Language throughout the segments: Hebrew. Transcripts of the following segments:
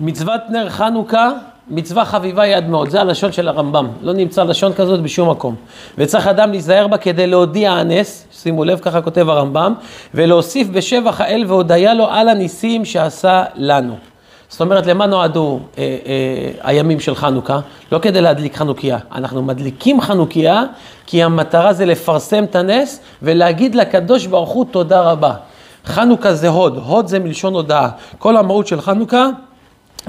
מצוות נר חנוכה, מצווה חביבה יד מאוד, זה הלשון של הרמב"ם, לא נמצא לשון כזאת בשום מקום. וצריך אדם להיזהר בה כדי להודיע הנס, שימו לב, ככה כותב הרמב"ם, ולהוסיף בשבח האל והודיה לו על הניסים שעשה לנו. זאת אומרת, למה נועדו אה, אה, הימים של חנוכה? לא כדי להדליק חנוכיה. אנחנו מדליקים חנוכיה כי המטרה זה לפרסם את הנס ולהגיד לקדוש ברוך הוא תודה רבה. חנוכה זה הוד, הוד זה מלשון הודאה. כל המהות של חנוכה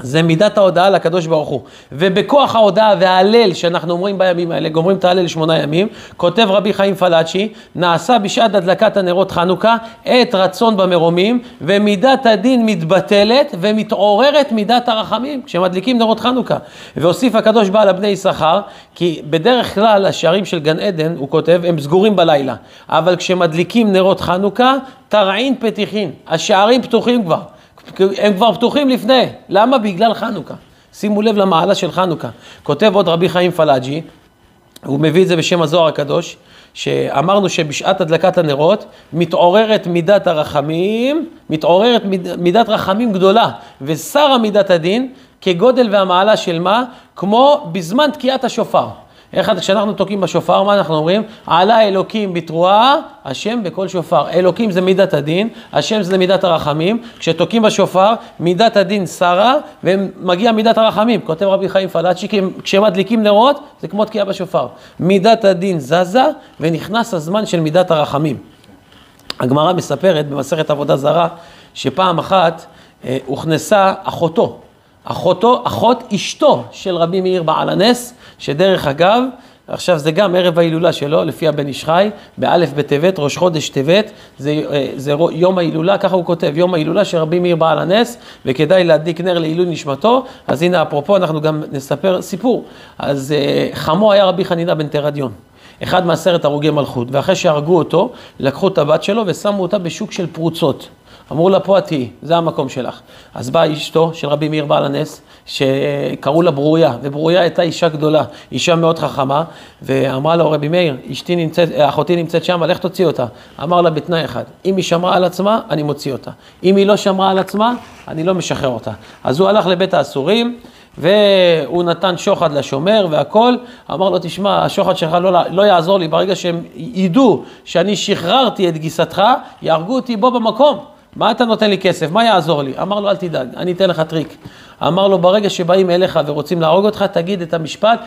זה מידת ההודעה לקדוש ברוך הוא. ובכוח ההודעה וההלל שאנחנו אומרים בימים האלה, גומרים את ההלל לשמונה ימים, כותב רבי חיים פלאצ'י, נעשה בשעת הדלקת הנרות חנוכה עת רצון במרומים, ומידת הדין מתבטלת ומתעוררת מידת הרחמים כשמדליקים נרות חנוכה. והוסיף הקדוש בעל הבני יששכר, כי בדרך כלל השערים של גן עדן, הוא כותב, הם סגורים בלילה. אבל כשמדליקים נרות חנוכה, תרעין פתיחין, השערים פתוחים כבר. הם כבר פתוחים לפני. למה? בגלל חנוכה. שימו לב למעלה של חנוכה. כותב עוד רבי חיים פלאג'י, הוא מביא את זה בשם הזוהר הקדוש, שאמרנו שבשעת הדלקת הנרות מתעוררת מידת הרחמים, מתעוררת מיד, מידת רחמים גדולה, ושרה מידת הדין כגודל והמעלה של מה? כמו בזמן תקיעת השופר. איך כשאנחנו תוקעים בשופר, מה אנחנו אומרים? עלה אלוקים בתרועה, השם בכל שופר. אלוקים זה מידת הדין, השם זה מידת הרחמים. כשתוקעים בשופר, מידת הדין שרה, ומגיע מידת הרחמים. כותב רבי חיים פלאצ'י, כשמדליקים נרות, זה כמו תקיעה בשופר. מידת הדין זזה, ונכנס הזמן של מידת הרחמים. הגמרא מספרת במסכת עבודה זרה, שפעם אחת אה, הוכנסה אחותו. אחותו, אחות אשתו של רבי מאיר בעל הנס, שדרך אגב, עכשיו זה גם ערב ההילולה שלו, לפי הבן איש חי, באלף בטבת, ראש חודש טבת, זה, אה, זה יום ההילולה, ככה הוא כותב, יום ההילולה של רבי מאיר בעל הנס, וכדאי להדליק נר לעילוי נשמתו, אז הנה אפרופו אנחנו גם נספר סיפור. אז אה, חמו היה רבי חנינה בן תרדיון. אחד מעשרת הרוגי מלכות, ואחרי שהרגו אותו, לקחו את הבת שלו ושמו אותה בשוק של פרוצות. אמרו לה, פה את תהיי, זה המקום שלך. אז באה אשתו של רבי מאיר בעל הנס, שקראו לה ברוריה, וברוריה הייתה אישה גדולה, אישה מאוד חכמה, ואמרה לו, רבי מאיר, אשתי נמצאת, אחותי נמצאת שם, לך תוציא אותה. אמר לה בתנאי אחד, אם היא שמרה על עצמה, אני מוציא אותה. אם היא לא שמרה על עצמה, אני לא משחרר אותה. אז הוא הלך לבית האסורים, והוא נתן שוחד לשומר והכל, אמר לו, תשמע, השוחד שלך לא, לא יעזור לי, ברגע שהם ידעו שאני שחררתי את גיסתך, יהרגו אותי בו במקום. מה אתה נותן לי כסף? מה יעזור לי? אמר לו, אל תדאג, אני אתן לך טריק. אמר לו, ברגע שבאים אליך ורוצים להרוג אותך, תגיד את המשפט,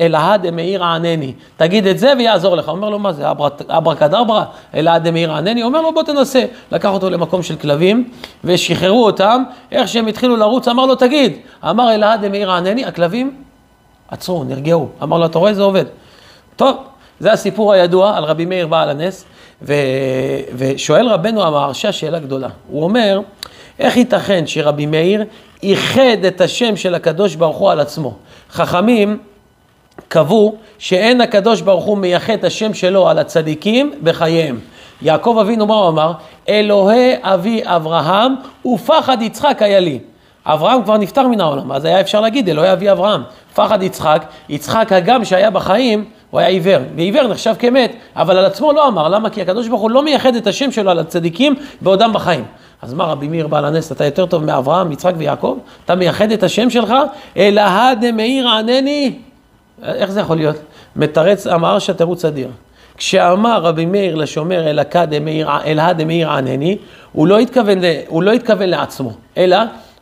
אלהא דמאיר ענני. תגיד את זה ויעזור לך. אומר לו, מה זה, אברקדברה? אלהא דמאיר ענני? אומר לו, בוא תנסה. לקח אותו למקום של כלבים, ושחררו אותם. איך שהם התחילו לרוץ, אמר לו, תגיד. אמר אלהא דמאיר ענני, הכלבים עצרו, נרגעו. אמר לו, אתה רואה, זה עובד. טוב, זה הסיפור הידוע על רבי מאיר בעל הנס. ו, ושואל רבנו המהרש"א שאלה גדולה. הוא אומר, איך ייתכן שרבי מאיר איחד את השם של הקדוש ברוך הוא על עצמו? חכמים קבעו שאין הקדוש ברוך הוא מייחד את השם שלו על הצדיקים בחייהם. יעקב אבינו, מה הוא אמר? אלוהי אבי אברהם ופחד יצחק היה לי. אברהם כבר נפטר מן העולם, אז היה אפשר להגיד אלוהי אבי אברהם. פחד יצחק, יצחק הגם שהיה בחיים, הוא היה עיוור, ועיוור נחשב כמת, אבל על עצמו לא אמר, למה? כי הקדוש ברוך הוא לא מייחד את השם שלו על הצדיקים בעודם בחיים. אז מה רבי מאיר בעל הנס, אתה יותר טוב מאברהם, יצחק ויעקב? אתה מייחד את השם שלך? אלהא דמאיר ענני? איך זה יכול להיות? מתרץ אמר שתירוץ אדיר. כשאמר רבי מאיר לשומר אלהא דמאיר ענני, הוא לא, התכוון, הוא לא התכוון לעצמו, אלא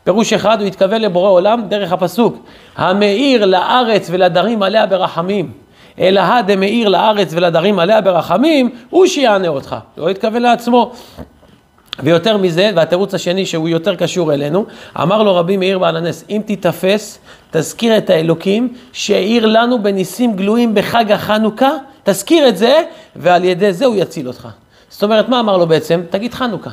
פירוש אחד, הוא התכוון לבורא עולם דרך הפסוק, המאיר לארץ ולדרים עליה ברחמים. אלא הדמאיר לארץ ולדרים עליה ברחמים, הוא שיענה אותך. לא התכוון לעצמו. ויותר מזה, והתירוץ השני שהוא יותר קשור אלינו, אמר לו רבי מאיר בעל הנס, אם תיתפס, תזכיר את האלוקים שהאיר לנו בניסים גלויים בחג החנוכה, תזכיר את זה, ועל ידי זה הוא יציל אותך. זאת אומרת, מה אמר לו בעצם? תגיד חנוכה.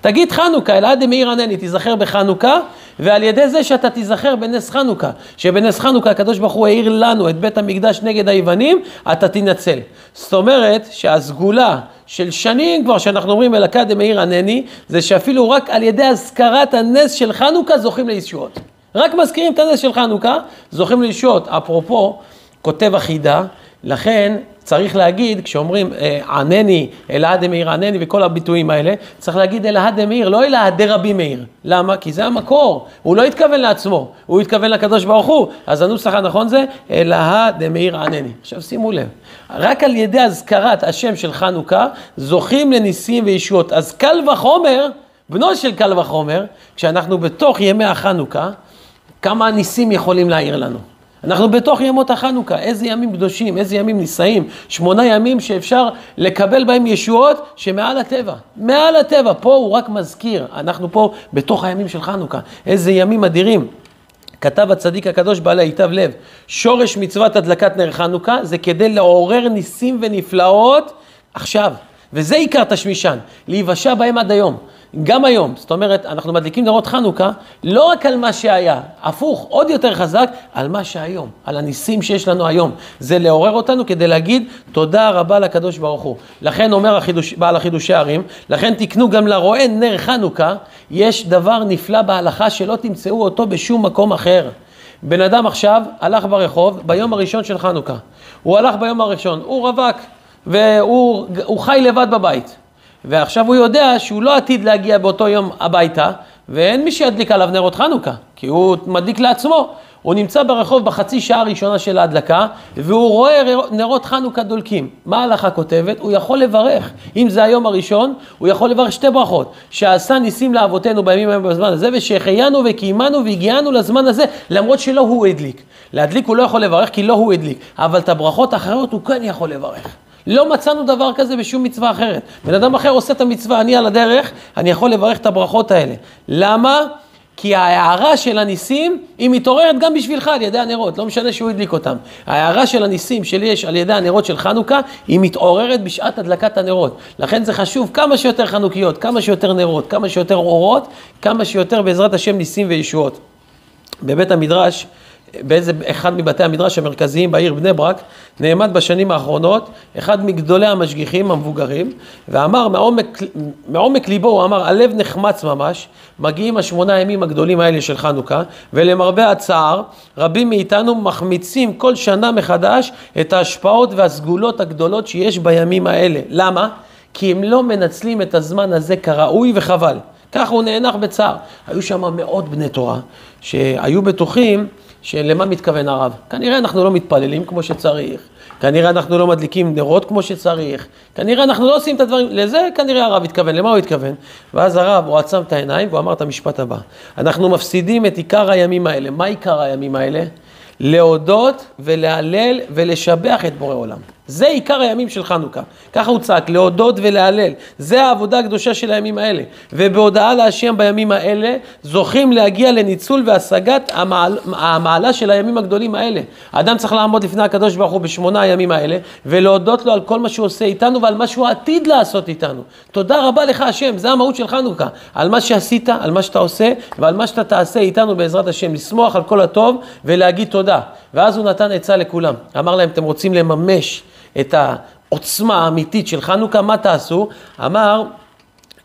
תגיד חנוכה, אלעד דמאיר ענני, תיזכר בחנוכה, ועל ידי זה שאתה תיזכר בנס חנוכה, שבנס חנוכה הקדוש ברוך הוא העיר לנו את בית המקדש נגד היוונים, אתה תנצל. זאת אומרת שהסגולה של שנים כבר שאנחנו אומרים אלעקא דמאיר ענני, זה שאפילו רק על ידי הזכרת הנס של חנוכה זוכים לישועות. רק מזכירים את הנס של חנוכה, זוכים לישועות. אפרופו, כותב החידה, לכן צריך להגיד, כשאומרים אה, ענני, אלעד דמאיר ענני וכל הביטויים האלה, צריך להגיד אלעד דמאיר, לא אלעד דרבי מאיר. למה? כי זה המקור, הוא לא התכוון לעצמו, הוא התכוון לקדוש ברוך הוא. אז הנוסח הנכון זה אלעד דמאיר ענני. עכשיו שימו לב, רק על ידי הזכרת השם של חנוכה, זוכים לניסים וישועות. אז קל וחומר, בנו של קל וחומר, כשאנחנו בתוך ימי החנוכה, כמה ניסים יכולים להעיר לנו. אנחנו בתוך ימות החנוכה, איזה ימים קדושים, איזה ימים נישאים, שמונה ימים שאפשר לקבל בהם ישועות שמעל הטבע, מעל הטבע, פה הוא רק מזכיר, אנחנו פה בתוך הימים של חנוכה, איזה ימים אדירים. כתב הצדיק הקדוש בעלי היטב לב, שורש מצוות הדלקת נר חנוכה זה כדי לעורר ניסים ונפלאות עכשיו, וזה עיקר תשמישן, להיוושע בהם עד היום. גם היום, זאת אומרת, אנחנו מדליקים נרות חנוכה לא רק על מה שהיה, הפוך, עוד יותר חזק, על מה שהיום, על הניסים שיש לנו היום. זה לעורר אותנו כדי להגיד תודה רבה לקדוש ברוך הוא. לכן אומר החידוש, בעל החידושי הערים, לכן תקנו גם לרועה נר חנוכה, יש דבר נפלא בהלכה שלא תמצאו אותו בשום מקום אחר. בן אדם עכשיו הלך ברחוב ביום הראשון של חנוכה. הוא הלך ביום הראשון, הוא רווק, והוא חי לבד בבית. ועכשיו הוא יודע שהוא לא עתיד להגיע באותו יום הביתה, ואין מי שידליק עליו נרות חנוכה, כי הוא מדליק לעצמו. הוא נמצא ברחוב בחצי שעה הראשונה של ההדלקה, והוא רואה נרות חנוכה דולקים. מה ההלכה כותבת? הוא יכול לברך. אם זה היום הראשון, הוא יכול לברך שתי ברכות. שעשה ניסים לאבותינו בימים ההם בזמן הזה, ושהחיינו וקיימנו והגיענו לזמן הזה, למרות שלא הוא הדליק. להדליק הוא לא יכול לברך כי לא הוא הדליק, אבל את הברכות האחרות הוא כן יכול לברך. לא מצאנו דבר כזה בשום מצווה אחרת. בן אדם אחר עושה את המצווה, אני על הדרך, אני יכול לברך את הברכות האלה. למה? כי ההערה של הניסים, היא מתעוררת גם בשבילך על ידי הנרות, לא משנה שהוא הדליק אותם. ההערה של הניסים שלי יש על ידי הנרות של חנוכה, היא מתעוררת בשעת הדלקת הנרות. לכן זה חשוב כמה שיותר חנוכיות, כמה שיותר נרות, כמה שיותר אורות, כמה שיותר בעזרת השם ניסים וישועות. בבית המדרש, באיזה אחד מבתי המדרש המרכזיים בעיר בני ברק, נעמד בשנים האחרונות אחד מגדולי המשגיחים המבוגרים, ואמר מעומק, מעומק ליבו, הוא אמר, הלב נחמץ ממש, מגיעים השמונה ימים הגדולים האלה של חנוכה, ולמרבה הצער, רבים מאיתנו מחמיצים כל שנה מחדש את ההשפעות והסגולות הגדולות שיש בימים האלה. למה? כי הם לא מנצלים את הזמן הזה כראוי וחבל. ככה הוא נאנח בצער. היו שם מאות בני תורה שהיו בטוחים שלמה מתכוון הרב? כנראה אנחנו לא מתפללים כמו שצריך, כנראה אנחנו לא מדליקים נרות כמו שצריך, כנראה אנחנו לא עושים את הדברים, לזה כנראה הרב התכוון, למה הוא התכוון? ואז הרב, הוא עצם את העיניים והוא אמר את המשפט הבא, אנחנו מפסידים את עיקר הימים האלה, מה עיקר הימים האלה? להודות ולהלל ולשבח את בורא עולם. זה עיקר הימים של חנוכה. ככה הוא צעק, להודות ולהלל. זה העבודה הקדושה של הימים האלה. ובהודעה להשם בימים האלה, זוכים להגיע לניצול והשגת המעל, המעלה של הימים הגדולים האלה. האדם צריך לעמוד לפני הקדוש ברוך הוא בשמונה הימים האלה, ולהודות לו על כל מה שהוא עושה איתנו ועל מה שהוא עתיד לעשות איתנו. תודה רבה לך השם, זה המהות של חנוכה. על מה שעשית, על מה שאתה עושה, ועל מה שאתה תעשה איתנו בעזרת השם. לשמוח על כל הטוב ולהגיד תודה. ואז הוא נתן עצה לכולם. אמר להם, אתם רוצים לממש את העוצמה האמיתית של חנוכה, מה תעשו? אמר,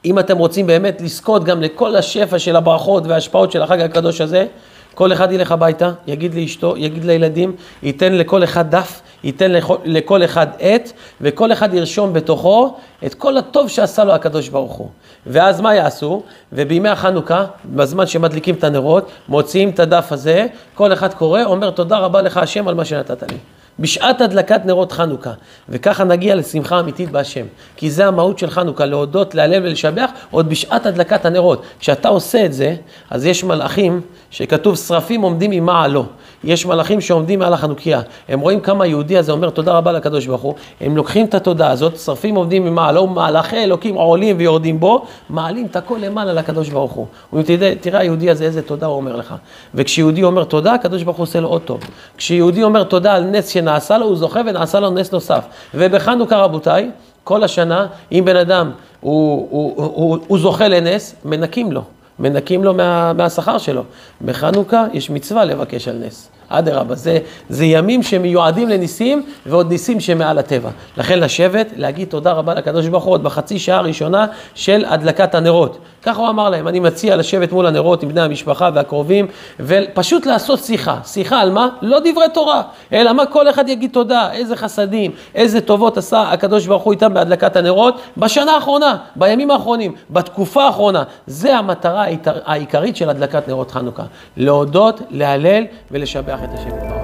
אם אתם רוצים באמת לזכות גם לכל השפע של הברכות וההשפעות של החג הקדוש הזה, כל אחד ילך הביתה, יגיד לאשתו, יגיד לילדים, ייתן לכל אחד דף, ייתן לכל, לכל אחד עט, וכל אחד ירשום בתוכו את כל הטוב שעשה לו הקדוש ברוך הוא. ואז מה יעשו? ובימי החנוכה, בזמן שמדליקים את הנרות, מוציאים את הדף הזה, כל אחד קורא, אומר תודה רבה לך השם על מה שנתת לי. בשעת הדלקת נרות חנוכה, וככה נגיע לשמחה אמיתית בהשם. כי זה המהות של חנוכה, להודות, להלל ולשבח, עוד בשעת הדלקת הנרות. כשאתה עושה את זה, אז יש מלאכים שכתוב שרפים עומדים ממעלו. יש מלאכים שעומדים מעל החנוכיה. הם רואים כמה יהודי הזה אומר תודה רבה לקדוש ברוך הוא, הם לוקחים את התודה הזאת, שרפים עומדים ממעלו, מלאכי אלוקים עולים ויורדים בו, מעלים את הכל למעלה לקדוש ברוך הוא. הוא תראה, תראה היהודי הזה איזה תודה הוא אומר לך. וכשיהודי אומר תודה, הקדוש ברוך הוא עושה לו עוד טוב. כשיהודי אומר תודה על נס שנעשה לו, הוא זוכה ונעשה לו נס נוסף. ובחנוכה רבותיי, כל השנה, אם בן אדם הוא, הוא, הוא, הוא, הוא זוכה לנס, מנקים לו. מנקים לו מה, מהשכר שלו. בחנוכה יש מצווה לבקש על נס. אדרבה, זה, זה ימים שמיועדים לניסים ועוד ניסים שמעל הטבע. לכן לשבת, להגיד תודה רבה לקדוש ברוך הוא עוד בחצי שעה הראשונה של הדלקת הנרות. ככה הוא אמר להם, אני מציע לשבת מול הנרות עם בני המשפחה והקרובים, ופשוט לעשות שיחה. שיחה על מה? לא דברי תורה, אלא מה כל אחד יגיד תודה, איזה חסדים, איזה טובות עשה הקדוש ברוך הוא איתם בהדלקת הנרות בשנה האחרונה, בימים האחרונים, בתקופה האחרונה. זה המטרה העיקרית של הדלקת נרות חנוכה. להודות, להלל ולשבח את השם.